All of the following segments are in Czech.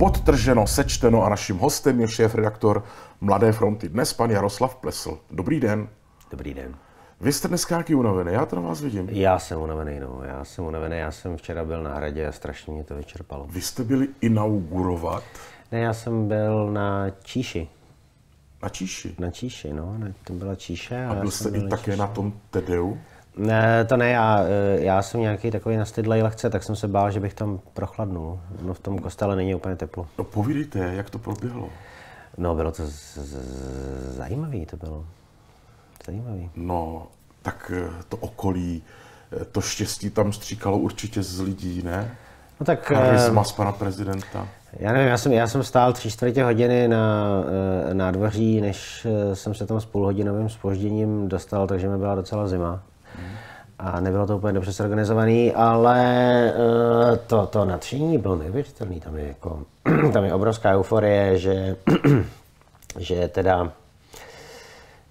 podtrženo, sečteno a naším hostem je šéf-redaktor Mladé fronty dnes, pan Jaroslav Plesl. Dobrý den. Dobrý den. Vy jste dneska nějaký unavený, já to na vás vidím. Já jsem unavený, no. Já jsem unavený, já jsem včera byl na hradě a strašně mě to vyčerpalo. Vy jste byli inaugurovat Ne, já jsem byl na Číši. na Číši. Na Číši, no. Ne, to byla Číše. A já byl jste i také na tom Tedeu. Ne, to ne, já, eh, já jsem nějaký takový nastydlej lehce, tak jsem se bál, že bych tam prochladnul. No v tom kostele není úplně teplo. No povídejte, jak to proběhlo. No bylo to z- z- zajímavý, to bylo. Zajímavý. No, tak eh, to okolí, eh, to štěstí tam stříkalo určitě z lidí, ne? No tak, Charisma z pana prezidenta. já nevím, já jsem, já jsem stál tři čtvrtě hodiny na nádvoří, než jsem se tam s půlhodinovým spožděním dostal, takže mi byla docela zima. A nebylo to úplně dobře zorganizovaný, ale eh, to, to nadšení bylo neuvěřitelné. Tam je, jako, tam je obrovská euforie, že, že teda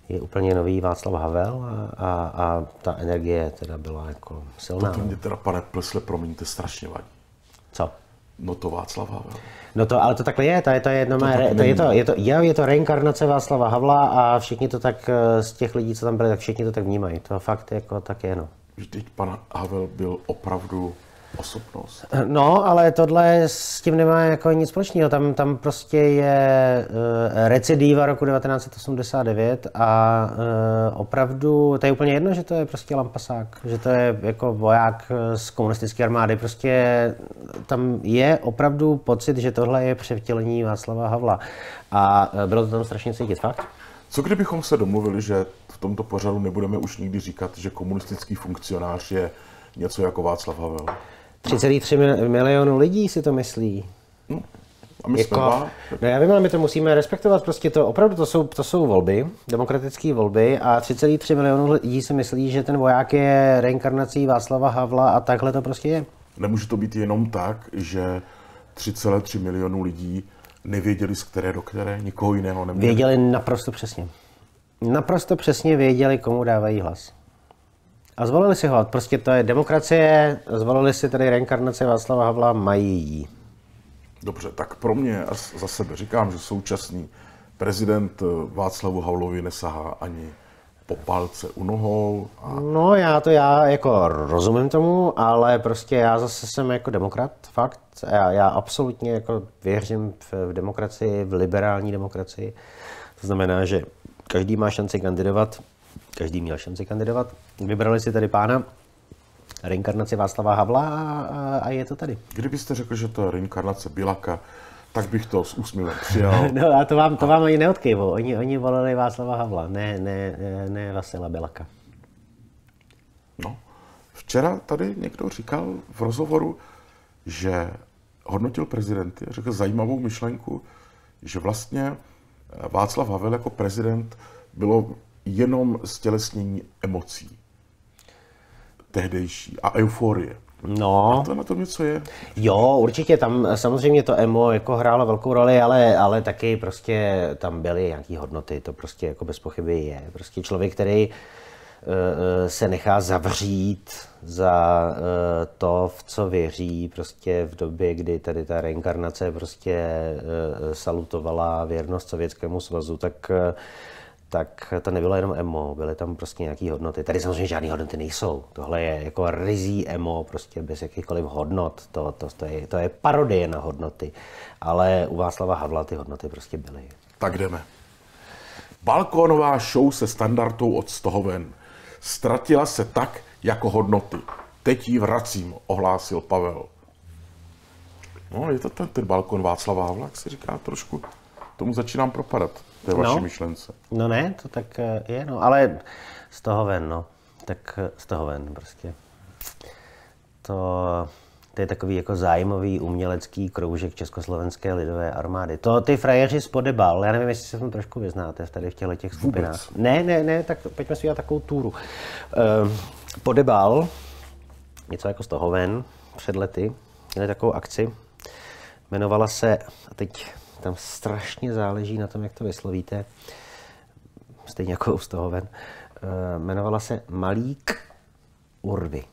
je úplně nový Václav Havel a, a, a ta energie teda byla jako silná. To mě teda, pane Plesle, promiňte, strašně vadí. Co? No to Václav Havel. No to, ale to takhle je, to je to, je jedno, to, tak to, je to, je to, je, je to reinkarnace Václava Havla a všichni to tak, eh, z těch lidí, co tam byli, tak všichni to tak vnímají. To fakt jako tak je, no. Vždyť pan Havel byl opravdu osobnost. No, ale tohle s tím nemá jako nic společného. Tam, tam prostě je uh, recidiva roku 1989 a uh, opravdu, to je úplně jedno, že to je prostě lampasák, že to je jako voják eh, z komunistické armády. Prostě tam je opravdu pocit, že tohle je převtělení Václava Havla. A bylo to tam strašně cítit, fakt. Co kdybychom se domluvili, že v tomto pořadu nebudeme už nikdy říkat, že komunistický funkcionář je něco jako Václav Havel? 3,3 mil- milionů lidí si to myslí. A my jsme Jako, dva? no já vím, ale my to musíme respektovat, prostě to opravdu to jsou, to jsou volby, demokratické volby a 3,3 milionů lidí si myslí, že ten voják je reinkarnací Václava Havla a takhle to prostě je. Nemůže to být jenom tak, že 3,3 milionů lidí nevěděli z které do které, nikoho jiného neměli. Věděli naprosto přesně. Naprosto přesně věděli, komu dávají hlas. A zvolili si ho. Prostě to je demokracie, zvolili si tedy reinkarnaci Václava Havla, mají ji. Dobře, tak pro mě a za sebe říkám, že současný prezident eh, Václavu Havlovi nesahá ani po palce u nohou. A No já to já jako rozumím tomu, ale prostě já zase jsem jako demokrat, fakt. Já, já absolutně jako věřím v, v demokracii, v liberální demokracii. To znamená, že každý má šanci kandidovat, každý měl šanci kandidovat. Vybrali si tady pána reinkarnaci Václava Havla a, a, je to tady. kdybyste řekl, že to je reinkarnace Bilaka, tak bych to s úsměvem přijal. No a to vám, to vám ani neodkejvou. Oni, oni volili Václava Havla, ne, ne, ne, Vasila Belaka. No. Včera tady někdo říkal v rozhovoru, že hodnotil prezidenty a řekl zajímavou myšlenku, že vlastně eh, Václav Havel jako prezident bylo jenom stělesnění emocí tehdejší a euforie. No, To na tom něco je. Jo, určitě tam samozřejmě to emo jako hrálo velkou roli, ale, ale taky prostě tam byly nějaké hodnoty, to prostě jako bez pochyby je. Prostě člověk, který eh, se nechá zavřít za eh, to, v co věří, prostě v době, kdy tady ta reinkarnace prostě eh, salutovala věrnost Sovětskému svazu, tak eh, tak to nebylo jenom emo, byly tam prostě nějaké hodnoty. Tady samozřejmě žádné hodnoty nejsou. Tohle je jako rizí emo, prostě bez jakýchkoliv hodnot. To, to, to, je, to je parodie na hodnoty. Ale u Václava Havla ty hodnoty prostě byly. Tak jdeme. Balkónová show se standardou od Stohoven. Ztratila se tak jako hodnoty. Teď ji vracím, ohlásil Pavel. No, je to ten, ten balkon Václava Havla, jak si říká trošku. Tomu začínám propadat, té vaší No. myšlence. No ne, to tak eh, je, no, ale z toho ven, no. Tak eh, z toho ven prostě. To, to je takový jako zájmový umělecký kroužek Československé lidové armády. To ty frajeři z Podebal, já nevím, jestli se v tom trošku vyznáte tady v těchto těch skupinách. Ne, ne, ne, tak pojďme si udělat takovou túru. Uh, Podebal, něco jako z toho ven, před lety, měli takovou akci, jmenovala se, a teď tam strašně záleží na tom, jak to vyslovíte, stejně jako u Stohoven, uh, jmenovala se Malík Urvy.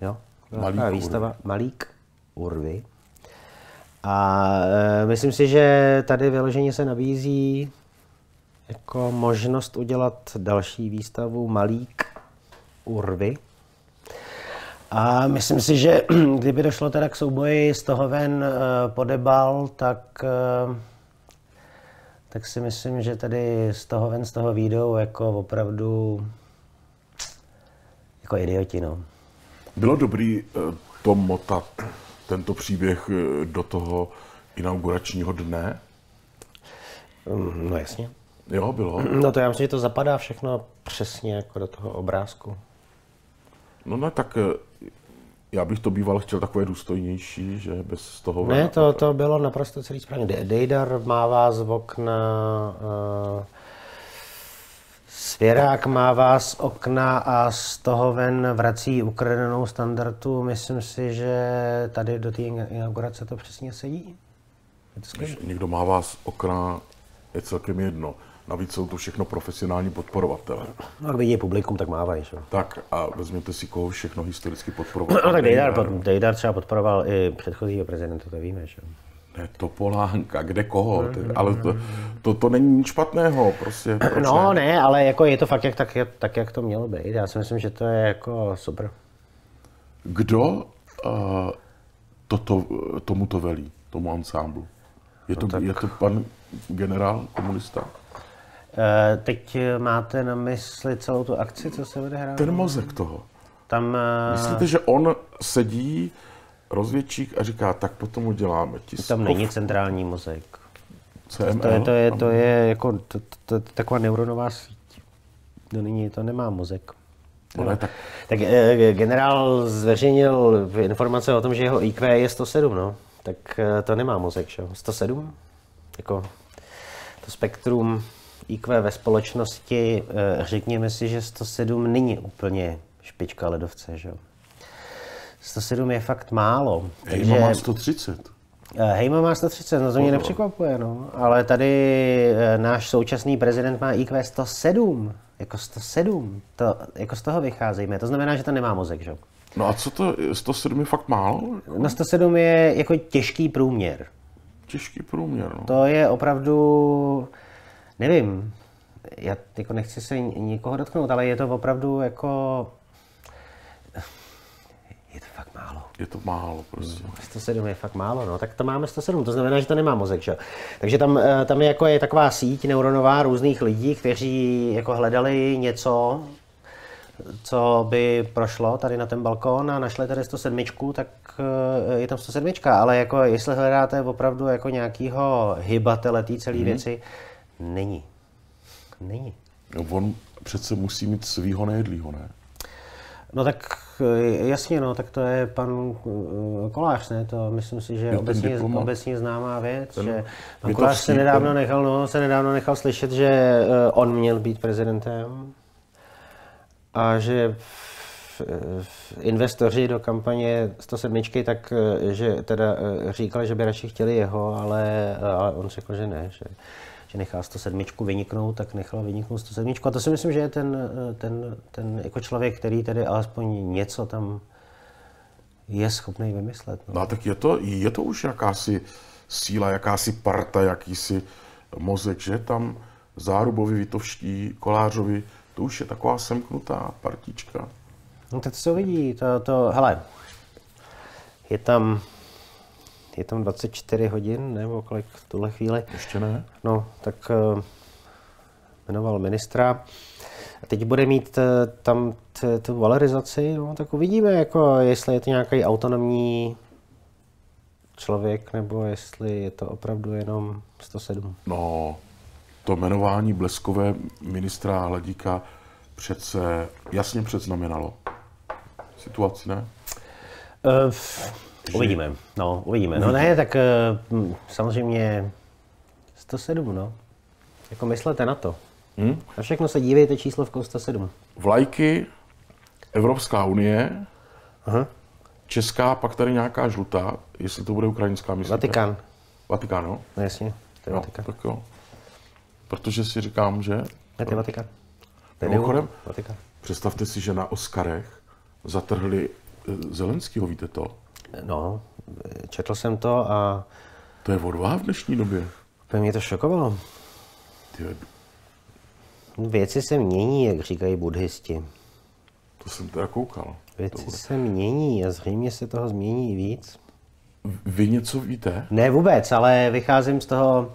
Jo? Malík taková Urvy. výstava Malík Urvy. A e, myslím si, že tady vyloženě se nabízí jako možnost udělat další výstavu Malík Urvy. A myslím si, že kdyby došlo teda k souboji z toho ven e, podebal, tak, e, tak si myslím, že tady z toho ven z toho výjdou jako opravdu jako idioti, no. Bylo dobrý eh, to motat, tento příběh eh, do toho inauguračního dne? Mm, No jasně. Jo, bylo. No to já myslím, že to zapadá všechno přesně jako do toho obrázku. No ne, tak eh, já bych to býval chtěl takové důstojnější, že bez toho... Ne, to, to bylo naprosto celý správně. De- Dejdar mává z okna, uh, Svěrák mává z okna a z toho ven vrací ukradenou standardu. Myslím si, že tady do té inaugurace to přesně sedí. Když někdo má vás okna, je celkem jedno. Navíc jsou to všechno profesionální podporovatele. No, jak vidí publikum, tak mávají. Že? Tak a vezměte si, koho všechno historicky podporoval. No tak Dejdar, pod, Dejdar třeba podporoval i předchozího prezidenta, to víme. Že? Ne, Topolánka, kde koho, ty, ale to, to, to není nic špatného, prostě. Proč No ne? ne, ale jako je to fakt jak, tak, jak, tak, jak to mělo být. Já si myslím, že to je jako super. Kdo uh, toto, tomuto velí, tomu ansámblu? Je to, je to pan generál komunista? E, teď máte na mysli celou tu akci, co se odehrává? Ten mozek toho. Tam, eh, Myslíte, že on sedí, rozvědčík a říká, tak potom uděláme tiskovku tam není centrální mozek. CML? To je, to je, to je jako to, to, to, taková neuronová síť. To, není, to nemá mozek. No ne, tak Tak eh, generál zveřejnil informace o tom, že jeho IQ je 107, no. Tak eh, to nemá mozek, že jo? 107? Jako to spektrum IQ ve společnosti, eh, řekněme si, že 107 není úplně špička ledovce, že jo? 107 je fakt málo. Hejma má 130. Eh, Hejma má 130, no to mě nepřekvapuje, no. Ale tady eh, náš současný prezident má IQ 107. Jako 107. To, jako z toho vycházejme. To znamená, že to nemá mozek, že? jo? No a co to, 107 je fakt málo? No 107 je jako těžký průměr. Těžký průměr, no. To je opravdu, nevím, já jako nechci se nikoho dotknout, ale je to opravdu jako, je to fakt málo. Je to málo prostě. 107 je fakt málo, no, tak to máme 107, to znamená, že to nemá mozek, že? jo. Takže tam, eh, tam je jako je taková síť neuronová různých lidí, kteří jako hledali něco, co by prošlo tady na ten balkón a našli tady 107, tak eh, je tam 107, ale jako jestli hledáte opravdu jako nějakýho hybatele té celé věci, není. Není. No, on přece musí mít svýho nejedlýho, ne? No tak eh, jasně, no, tak to je pan eh, Kolář, ne? To myslím si, že je ten obecně, diplomat. obecně známá věc, že pan Kolář se nedávno ten- nechal, no, se nedávno nechal slyšet, že eh, on měl být prezidentem a že v- v- investoři do kampaně 107, tak že teda říkali, že by radši chtěli jeho, ale, ale on řekl, že ne, že, že nechá 107 vyniknout, tak nechal vyniknout 107. A to si myslím, že je ten, eh, ten, ten jako člověk, který tedy alespoň něco tam je schopný vymyslet. No. No a tak je to, je to už jakási síla, jakási parta, jakýsi mozek, že tam Zárubovi, Vitovští, Kolářovi, to už je taková semknutá partička. No tak to se uvidí, to, to, hele, je tam, je tam 24 hodin, nebo kolik v tuhle chvíli. Ještě ne? No, tak uh, jmenoval ministra. A teď bude mít uh, tam tu valorizaci, no, tak uvidíme, jako, jestli je to nějaký autonomní člověk, nebo jestli je to opravdu jenom 107. No, to jmenování bleskové ministra Hladíka přece jasně předznamenalo situaci, ne? Uh, uvidíme, no, uvidíme. No ne, tak uh, samozřejmě 107, no. Jako myslete na to. Hm? Na všechno se dívejte číslovkou 107. Vlajky, Evropská unie, Aha. Česká, pak tady nějaká žlutá, jestli to bude ukrajinská, myslíte? Vatikán. Vatikán, jo? No jasně, to je No, Vatikán. tak jo. Protože si říkám, že Ne, to je Vatikán. To je Mimochodem- Vatikán. představte si, že na Oscarech zatrhli eh, Zelenskýho, víte to? No, četl jsem to a To je odvaha v dnešní době. To mě to šokovalo. Ty, Věci se mění, jak říkají buddhisti. to jsem teda koukal. Věci se mění a zřejmě se toho změní víc. Vy něco víte? Ne vůbec, ale vycházím z toho,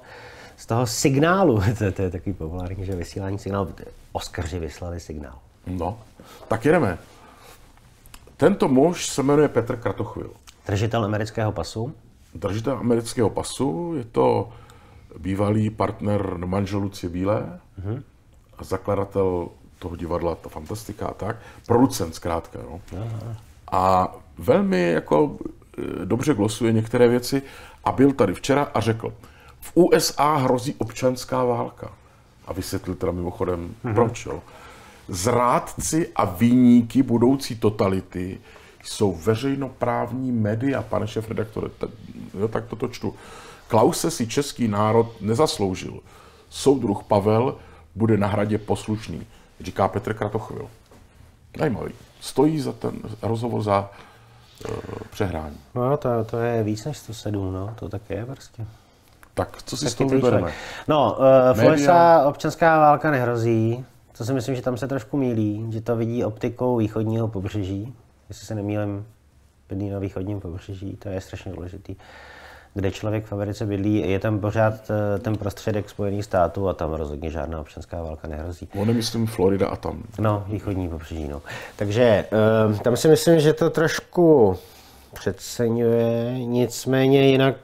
z toho signálu. to, to je takový populární, že vysílání signálu. Oscaři vyslali signál. No, tak jedeme. Tento muž se jmenuje Petr Kratochvil. Držitel amerického pasu. Držitel amerického pasu, je to bývalý partner manžel Lucie Bílé Mhm. a zakladatel toho divadla, ta fantastika a tak, producent zkrátka. No. A velmi jako e, dobře glosuje některé věci a byl tady včera a řekl, v USA hrozí občanská válka. A vysvětlil teda mimochodem, proč. Jo. Zrádci a výníky budoucí totality jsou veřejnoprávní média, pane šéf redaktore, t- jo, tak toto čtu. Klause si český národ nezasloužil. Soudruh Pavel bude na hradě poslušný, říká Petr Kratochvil. Zajímavý. Stojí za ten rozhovor za uh, přehrání. No, to, to je víc než 107, no, to tak je prostě. Tak co si z Taky toho vybereme? No, uh, v Média. USA občanská válka nehrozí. To si myslím, že tam se trošku mílí, že to vidí optikou východního pobřeží. Jestli se nemýlím, bydlí na východním pobřeží, to je strašně důležitý. Kde člověk v Americe bydlí, je tam pořád eh, ten prostředek Spojených států a tam rozhodně žádná občanská válka nehrozí. On je, myslím, Florida a tam. No, východní pobřeží, no. Takže um, tam si myslím, že to trošku přeceňuje, nicméně jinak,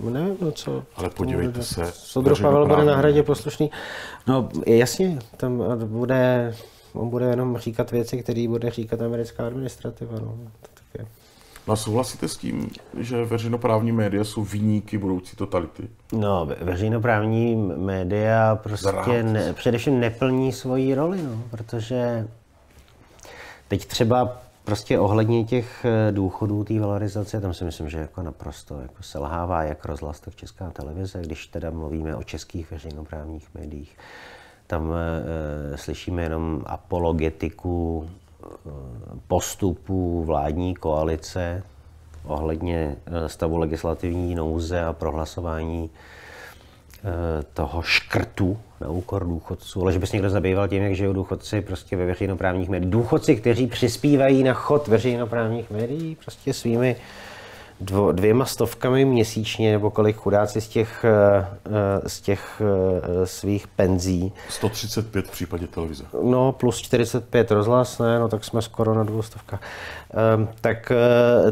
uh, nevím, no co. Ale podívejte se, Soudruh Pavel bude na hradě poslušný. No, jasně, tam bude, on bude jenom říkat věci, které bude říkat americká administrativa, no. To tak je. No a souhlasíte s tím, že veřejnoprávní média jsou výníky budoucí totality? No, ve- veřejnoprávní média prostě ne, především neplní svoji roli, no, protože teď třeba prostě ohledně těch eh, důchodů, té valorizace, tam si myslím, že jako naprosto jako selhává jak rozhlas, tak česká televize, když teda mluvíme o českých veřejnoprávních médiích. Tam e, slyšíme jenom apologetiku e, postupů vládní koalice ohledně eh, stavu legislativní nouze a prohlasování eh, toho škrtu na úkor důchodců, ale že by se někdo zabýval tím, jak žijou důchodci prostě ve veřejnoprávních médiích. Důchodci, kteří přispívají na chod veřejnoprávních médií prostě svými dvo, dvěma stovkami měsíčně, nebo kolik chudáci z těch, eh, eh, z těch eh, svých penzí, 135 v případě televize. No, plus 45 rozhlas, ne, no tak jsme skoro na dvoustovka. Um, tak,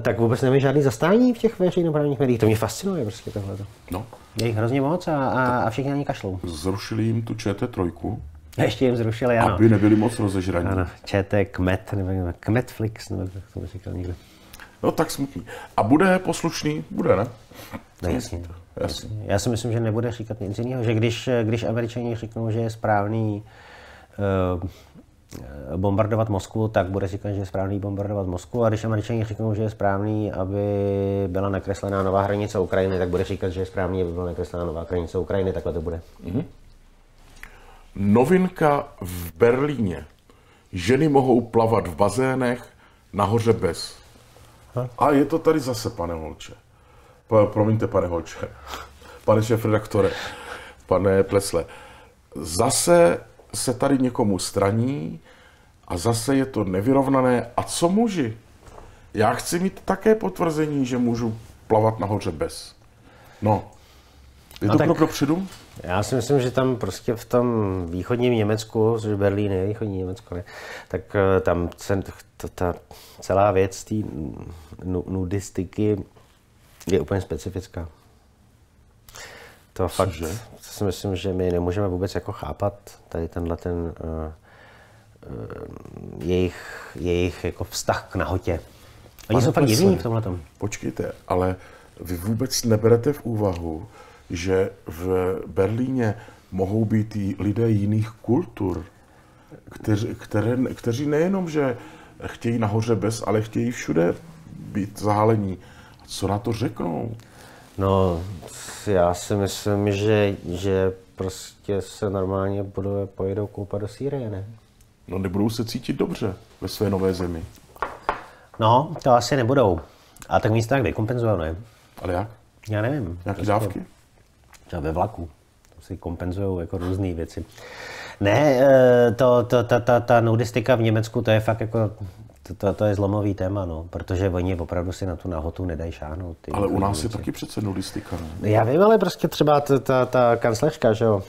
tak vůbec nemají žádný zastání v těch veřejnoprávních médiích. To mě fascinuje prostě tohle. No, Je jich hrozně moc a, a, a všichni na kašlou. zrušili jim tu ČT3, A ještě jim zrušili, ano. aby nebyli moc rozežraní. Ano, ČT, Kmet, nebo Kmetflix, nebo jak to říkal někdo. No tak smutný. A bude poslušný? Bude, ne? No jasně. Jasně. Já si myslím, že nebude říkat nic jiného, že když, když američani řeknou, že je správný uh, bombardovat Moskvu, tak bude říkat, že je správný bombardovat Moskvu. A když američani řeknou, že je správný, aby byla nakreslená nová hranice Ukrajiny, tak bude říkat, že je správný, aby byla nakreslená nová hranice Ukrajiny. Takhle to bude. Novinka v Berlíně. Ženy mohou plavat v bazénech, nahoře bez. A je to tady zase, pane Holče. Pa, promiňte, pane Holče. Pane šéf redaktore, pane Plesle. Zase se tady někomu straní a zase je to nevyrovnané. A co muži? Já chci mít také potvrzení, že můžu plavat nahoře bez. No, je to tak- krok dopředu? Já si myslím, že tam prostě v tom východním Německu, což Berlín je východní Německo, ne, tak eh, tam se, to, ta celá věc té nu, nudistiky je úplně specifická. To fakt, Cože? to si myslím, že my nemůžeme vůbec jako chápat tady tenhle ten uh, uh, jejich, jejich jako vztah k nahotě. Oni Pane jsou fakt divní v tomhle tom. Počkejte, ale vy vůbec neberete v úvahu, že v Berlíně mohou být i lidé jiných kultur, kteři, které, kteří nejenom, že chtějí nahoře bez, ale chtějí všude být zálení. A co na to řeknou? No, já si myslím, že, že prostě se normálně budou, pojedou koupat do Sýrie, ne? No nebudou se cítit dobře ve své nové zemi. No, to asi nebudou. A tak místo tak vykompenzují, ne? Ale jak? Já nevím. Nějaké dávky? Třeba ve vlaku. To si kompenzují jako různé věci. Ne, eh, to, to, ta, ta, ta nudistika v Německu, to je fakt jako, to, to, to je zlomový téma, no, protože oni opravdu si na tu nahotu nedají šáhnout. Ty Ale u nás je Němci. taky přece nudistika. Ne? Já vím, ale prostě třeba ta, ta, ta kancléřka, že jo,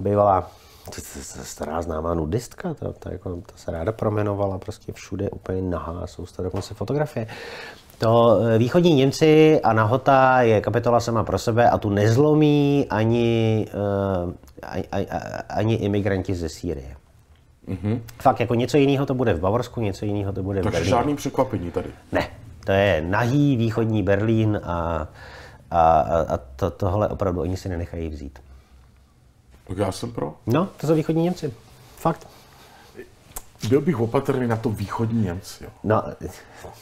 bývalá stará známá nudistka, to, to, jako, to se ráda promenovala prostě všude úplně nahá, jsou z toho dokonce fotografie. To eh, východní Němci a nahota je kapitola sama pro sebe a tu nezlomí ani, uh, ani, ani, imigranti ze Sýrie. Mm-hmm. Fakt, jako něco jiného to bude v Bavorsku, něco jiného to bude v Takže Berlíně. žádný překvapení tady. Ne, to je nahý východní Berlín a, a, a to, tohle opravdu oni si nenechají vzít. Tak já jsem pro. No, to jsou východní Němci. Fakt. Byl bych opatrný na to východní Němci. Jo. No,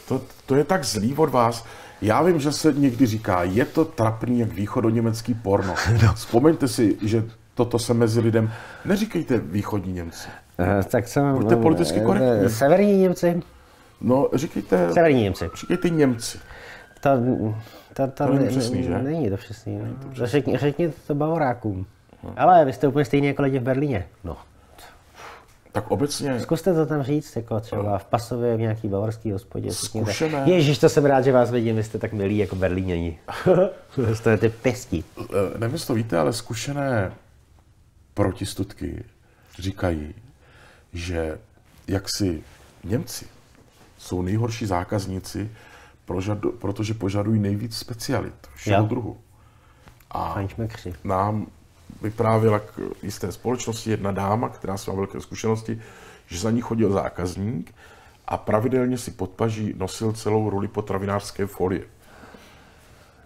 To, to je tak zlý od vás. Já vím, že se někdy říká, je to trapný jak východoněmecký porno. No. Vzpomeňte si, že toto se mezi lidem... Neříkejte východní Němci. eh, tak co? Buďte politicky korektní. Severní Němci. No, říkejte... Severní Němci. Říkejte Němci. To, to, to, To není ne- přesný, že? Není to přesný. To řekni, řekněte to Bavorákům. Ale vy jste úplně stejný jako lidi v Berlíně. No. Tak obecně Zkuste to tam říct, jako třeba v Pasově, v nějaký bavorský hospodě. Zkušené. Ježíš, to jsem rád, že vás vidím, vy jste tak milí jako Berlíněni. jste ty pěstí. Eh, nevím, jestli to víte, ale zkušené protistudky říkají, že jaksi Němci jsou nejhorší zákazníci, protože požadují nejvíc specialit všeho druhu. A nám vyprávěla k jisté společnosti jedna dáma, která má velké zkušenosti, že za ní chodil zákazník a pravidelně si pod paží nosil celou ruli potravinářské folie.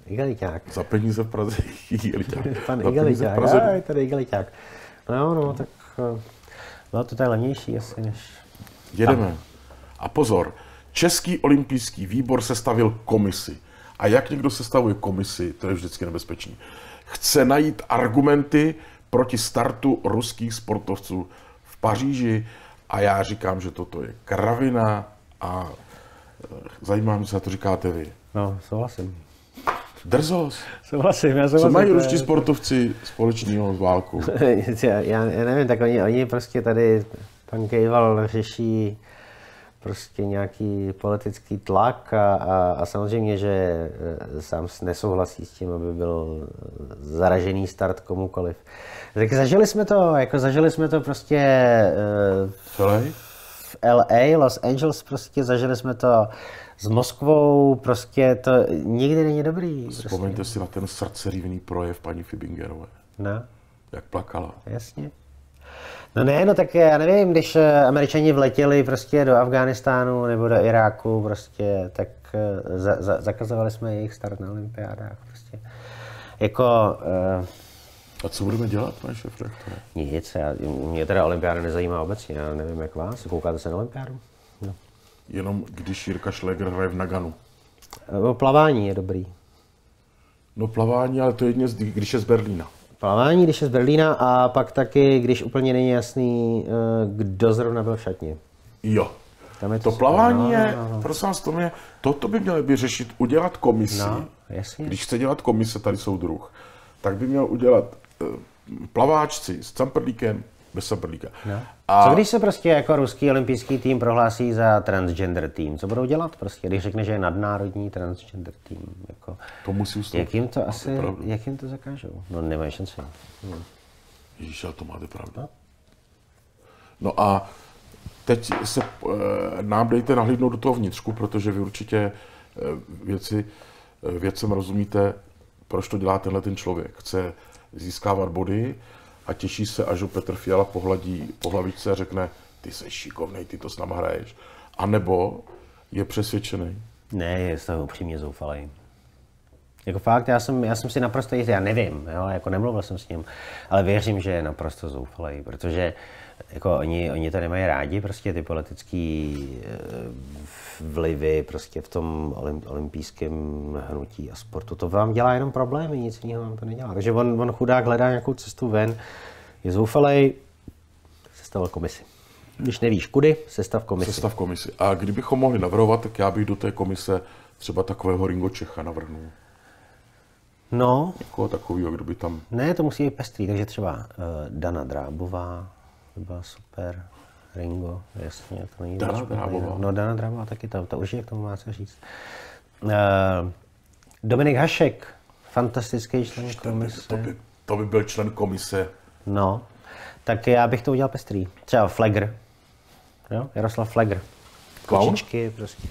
Igeliťák. Za peníze v Praze. Igeliťák. Pan Igeliťák. Praze. Je tady Igeliťák. No jo, no, tak eh, bylo to tady levnější asi než... Jedeme. A pozor, Český olympijský výbor sestavil komisi. A jak někdo sestavuje komisi, to je vždycky nebezpečný. Chce najít argumenty proti startu ruských sportovců v Paříži a já říkám, že toto je kravina a eh, zajímá mě, co na to říkáte vy. No, souhlasím. Drzost. Souhlasím, já Co souhlasím. mají to je- ruští sportovci společného s válkou? já, já nevím, tak oni, oni prostě tady, pan Kejval řeší prostě nějaký politický tlak a, a, a samozřejmě, že eh, sám nesouhlasí s tím, aby byl eh, zaražený start komukoliv. Tak zažili jsme to, jako zažili jsme to prostě eh, Celý? v LA, Los Angeles prostě, zažili jsme to s Moskvou, prostě to nikdy není dobrý. Prostě. Vzpomeňte si na ten srdcerivný projev paní Fibingerové, No. jak plakala. Jasně. No ne, no tak já nevím, když eh, američani vletěli prostě do Afghánistánu nebo do Iráku prostě, tak eh, za, za, zakazovali jsme jejich start na olympiádách prostě. Jako uh, A co budeme dělat, pane šéfrektore? nic, já, mě teda olympiáda nezajímá obecně, já nevím jak vás, koukáte se na olympiádu? No. Jenom když Jirka Šlegr hraje v Naganu. Plavání je dobrý. No plavání, ale to je jedině, když je z Berlína. Plavání, když je z Berlína a pak taky, když úplně není jasný, eh, kdo zrovna byl v šatně. Jo. Tam je To super. plavání No, je, no, no. prosím vás, to mě, toto by měl by řešit, udělat komisi. No, jasně. Když chce dělat komise, tady jsou druh, tak by měl udělat eh, plaváčci s camperlíkem, bez camperlíka. No. A Co když se prostě jako ruský olympijský tým prohlásí za transgender tým? Co budou dělat prostě, když řekne, že je nadnárodní transgender tým? Jako, to musí ustoupit. jak jim to asi, pravdu. jak jim to zakážou? No nemají šanci. Ježíš, ale to máte pravdu. No a teď se eh, nám dejte nahlídnout do toho vnitřku, protože vy určitě eh, věci, eh, věcem rozumíte, proč to dělá tenhle ten člověk. Chce získávat body a těší se, až ho Petr Fiala pohladí po hlavičce a řekne, ty jsi šikovnej, ty to s náma hraješ. A nebo je přesvědčený, Ne, je z toho upřímně zoufalý. Jako fakt, já jsem, já jsem si naprosto jistý, já nevím, jo, jako nemluvil jsem s ním, ale věřím, že je naprosto zoufalý, protože jako oni, oni to nemají rádi, prostě ty politický eh, vlivy prostě v tom olymp, olympijském hnutí a sportu. To vám dělá jenom problémy, nic jiného vám to nedělá. Takže on, on chudák hledá nějakou cestu ven, je zoufalý, sestavil komisi. Když nevíš kudy, sestav komisi. sestav komisi. A kdybychom mohli navrhovat, tak já bych do té komise třeba takového Ringo Čecha navrhnul. No, Někoho takového, kdo by tam... ne, to musí být pestrý, takže třeba uh, Dana Drábová, to byla super, Ringo, jasně, to není Dana Drábová. No, Dana Drábová taky, to, to určitě k tomu má co říct. Uh, Dominik Hašek, fantastický člen komise. To by, to by byl člen komise. No, tak já bych to udělal pestrý. Třeba Flegr, jo? Jaroslav Flegr. Kočičky, prostě.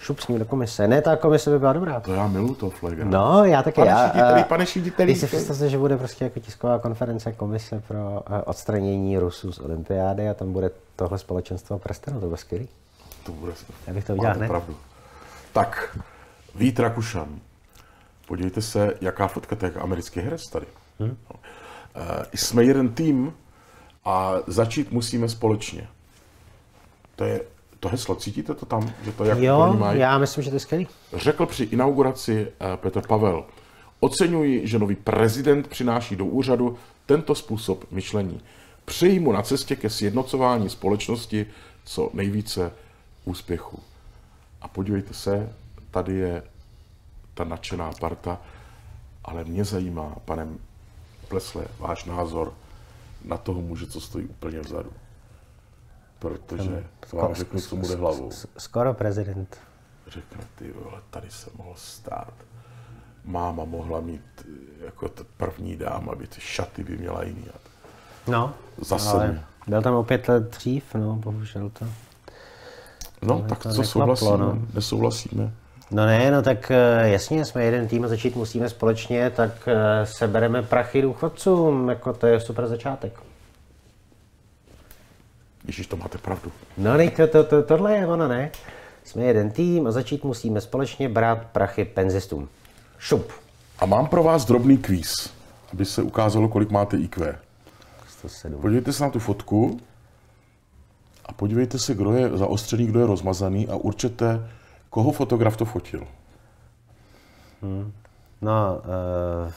Šup s ním do komise. Ne, ta komise by byla dobrá. To já miluju toho Flegra. No, já taky. Pane já, šiditelý, eh, pane šiditelý. Když si představte, že bude prostě jako tisková konference komise pro eh, odstranění Rusů z olympiády a tam bude tohle společenstvo prstenu, to bude skvělý. To bude... Já bych to udělal hned. pravdu. Tak, Vít Rakušan. Podívejte se, jaká fotka, to je jak americký herec tady. Hmm. jsme jeden tým a začít musíme společně. To je to heslo, cítíte to tam, že to jak Jo, mají? já myslím, že to je skvělý. Řekl při inauguraci eh, Petr Pavel, oceňuji, že nový prezident přináší do úřadu tento způsob myšlení. Přeji mu na cestě ke sjednocování společnosti co nejvíce úspěchu. A podívejte se, tady je ta nadšená parta, ale mě zajímá, pane Plesle, váš názor na toho muže, co stojí úplně vzadu. Protože to vám řeknu, co mu jde hlavou Skoro prezident. řekne, ty vole, tady se mohl stát. Máma mohla mít eh, jako t- první dáma, aby ty šaty by měla jiný. No, Zase ale mě. byl tam o pět let dřív, no, bohužel to. No, tak to co souhlasíme? no. Nesouhlasíme. No ne, no tak eh, jasně, jsme jeden tým a začít musíme společně, tak eh, sebereme prachy důchodcům, jako to je super začátek. Ježíš, to máte pravdu. No ne, to, to, to, tohle je ono, ne? Jsme jeden tým a začít musíme společně brát prachy penzistům. Šup. A mám pro vás drobný kvíz, aby se ukázalo, kolik máte IQ. 107. Podívejte se na tu fotku a podívejte se, kdo je zaostřený, kdo je rozmazaný a určete, koho fotograf to fotil. No, uh,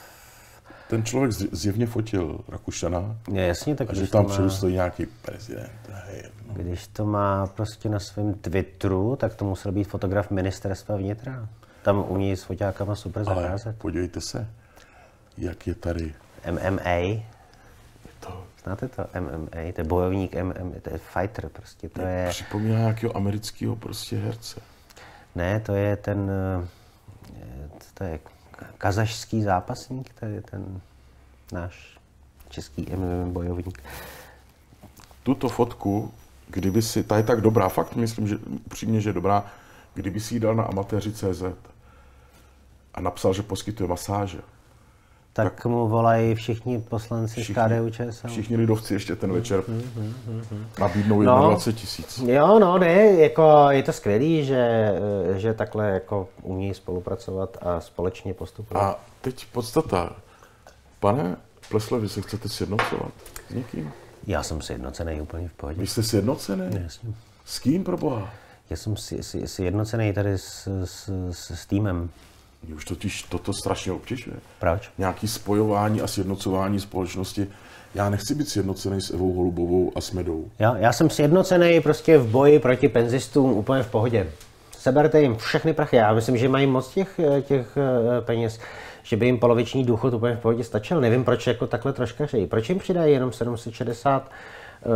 Ten člověk zj- zjevně fotil Rakušana je jasně, tak a že tam to, předu má, stojí nějaký prezident. je jedno. když to má prostě na svém Twitteru, tak to musel být fotograf ministerstva vnitra. Tam umí s foťákama super Ale zacházet. podívejte se, jak je tady MMA, to. znáte to? MMA, to je bojovník MMA, to je fighter prostě, to je... Připomíná nějakého amerického prostě herce. Ne, to je ten, eh, to je kazašský zápasník, je ten náš český MMA bojovník. Tuto fotku, kdyby si, ta je tak dobrá, fakt myslím, že upřímně, že dobrá, kdyby si ji dal na amatéři.cz a napsal, že poskytuje masáže. Tak, tak mu volají všichni poslanci z KDU ČSL. všichni lidovci ještě ten večer nabídnou No. 21 tisíc. Jo, no, ne, jako je to skvělý, že, že takhle jako umí spolupracovat a společně postupovat. A teď podstata. Pane Plesle, vy se chcete sjednocovat s někým? Já jsem sjednocený úplně v pohodě. Vy jste sjednocený? Jasně. S kým, pro boha? Já jsem si, si, sjednocený tady s, s, s, s týmem. Mě už totiž toto strašně obtěžuje. Proč? Nějaký spojování a sjednocování společnosti. Já nechci být sjednocený s Evou Holubovou a s Medou. Já, já jsem sjednocený prostě v boji proti penzistům úplně v pohodě. Seberte jim všechny prachy. Já myslím, že mají moc těch, eh, těch eh, peněz, že by jim poloviční důchod úplně v pohodě stačil. Nevím, proč jako takhle troškařejí. Proč jim přidají jenom 760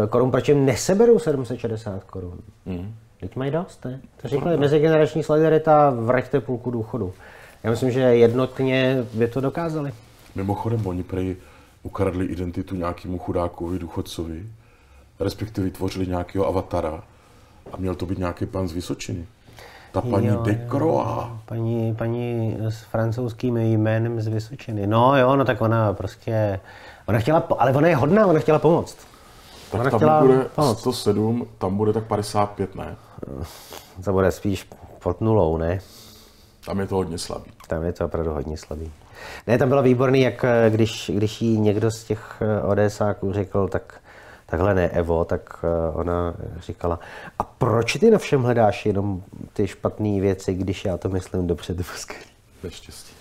eh, korun, proč jim neseberou 760 korun? Hmm. Teď mají dost, ne? To říkali, mezigenerační solidarita vraťte půlku důchodu. Já myslím, že jednotně by to dokázali. Mimochodem, oni prej ukradli identitu nějakému chudákovi důchodcovi, respektive vytvořili nějakého avatara a měl to být nějaký pan z Vysočiny. Ta paní Jo, de jo. Croix. Paní, paní s francouzským jménem z Vysočiny. No jo, no tak ona prostě, ona chtěla, ale ona je hodná, ona chtěla pomoct. Tak Ona tam chtěla bude pomoct. 107, tam bude tak 55, ne? To bude spíš pod nulou, ne? Tam je to hodně slabý. Tam je to opravdu hodně slabý. Ne, tam bylo výborný, jak eh, když, když jí někdo z těch eh, ODSáků řekl, tak takhle ne, Evo, tak eh, ona říkala, a proč ty na všem hledáš jenom ty špatné věci, když já to myslím dobře, to. Neštěstí.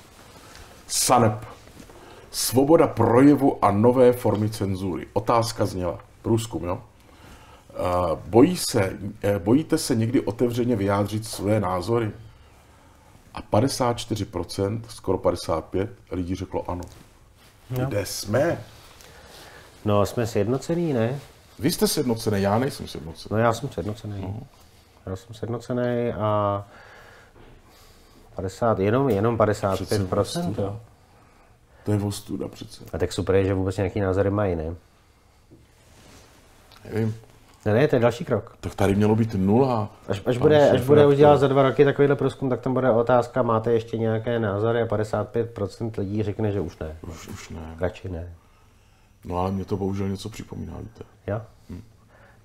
Sanep. Svoboda projevu a nové formy cenzury. Otázka zněla. Průzkum, jo? Bojí se, bojíte se někdy otevřeně vyjádřit své názory? A 54%, skoro 55 lidí řeklo ano. Kde jsme? No, jsme sjednocený, ne? Vy jste sjednocený, já nejsem sjednocený. No já jsem sjednocený. No. Já jsem sjednocený a 50, jenom, jenom 55%. ostuda. jo. To je ostuda přece. A tak super je, že vůbec nějaký názory mají, ne? Nevím. Ne, ne, to je další krok. Tak tady mělo být nula. Až, až bude, až bude redaktor. už dělat za dva roky takovýhle průzkum, tak tam bude otázka, máte ještě nějaké názory a 55% lidí řekne, že už ne. Už, už ne. Radši ne. No ale mě to bohužel něco připomíná, víte. Jo?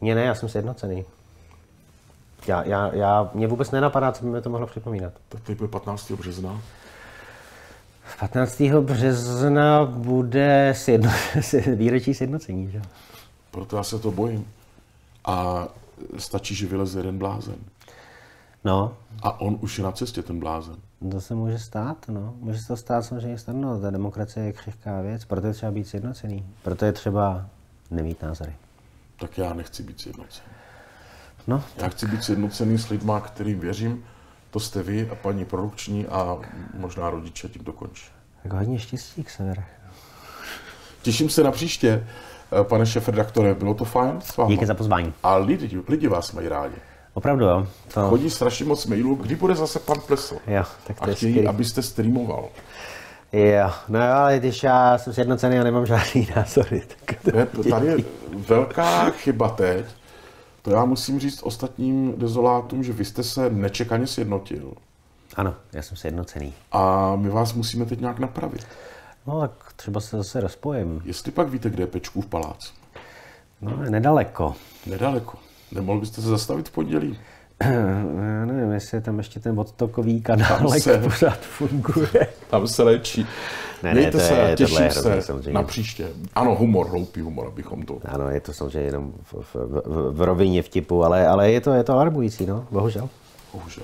Mně ne, já jsem sjednocený. Já, já, já, mě vůbec nenapadá, co by mi to mohlo připomínat. Tak teď bude 15. března. 15. března bude sjedno, výročí sjednocení, že? Proto já se to bojím. A stačí, že vyleze jeden blázen. No, A on už je na cestě, ten blázen. to se může stát, no. Může se to stát samozřejmě snadno. Ta demokracie je křehká věc, proto je třeba být sjednocený. Proto je třeba nemít názory. Tak já nechci být sjednocený. No, Já chci být sjednocený s lidma, kterým věřím. To jste vy a paní produkční a možná rodiče, tím to končí. tak hodně štěstí k. Těším se na příště, pane šef-redaktore, bylo to fajn s vámi. Díky za pozvání. A lidi, lidi vás mají rádi. Opravdu, jo. To, Chodí strašně moc mailů, kdy bude zase pan Plesl. jo, tak to A je chtějí, skvělý. abyste streamoval. Jo, no jo, ale když já jsem sjednocený a nemám žádný názory, tak to... Je- Tady je velká chyba teď. To já musím říct ostatním dezolátům, že vy jste se nečekaně sjednotil. Ano, já jsem sjednocený. A my vás musíme teď nějak napravit. No tak třeba se zase rozpojím. Jestli pak víte, kde je Pečkův palác? No, nedaleko. Nedaleko. Nemohl byste se zastavit v pondělí? Já nevím, jestli tam ještě ten odtokový kanálek se- pořád funguje. Tam se léčí. Ne, ne, Mějte to je- se, tohle těším je hrozný, se samozřejmě. na příště. Ano, humor, hloupý humor, abychom to... Ano, je to samozřejmě jenom v, v, v, v rovině vtipu, ale, ale je, to, je to alarmující, no, bohužel. Bohužel.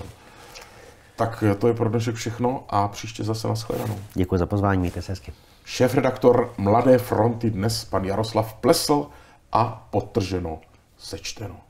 Tak to je pro dnešek všechno a příště zase nashledanou. Děkuji za pozvání, mějte se hezky. Šéf-redaktor Mladé fronty dnes pan Jaroslav Plesl a podtrženo sečteno.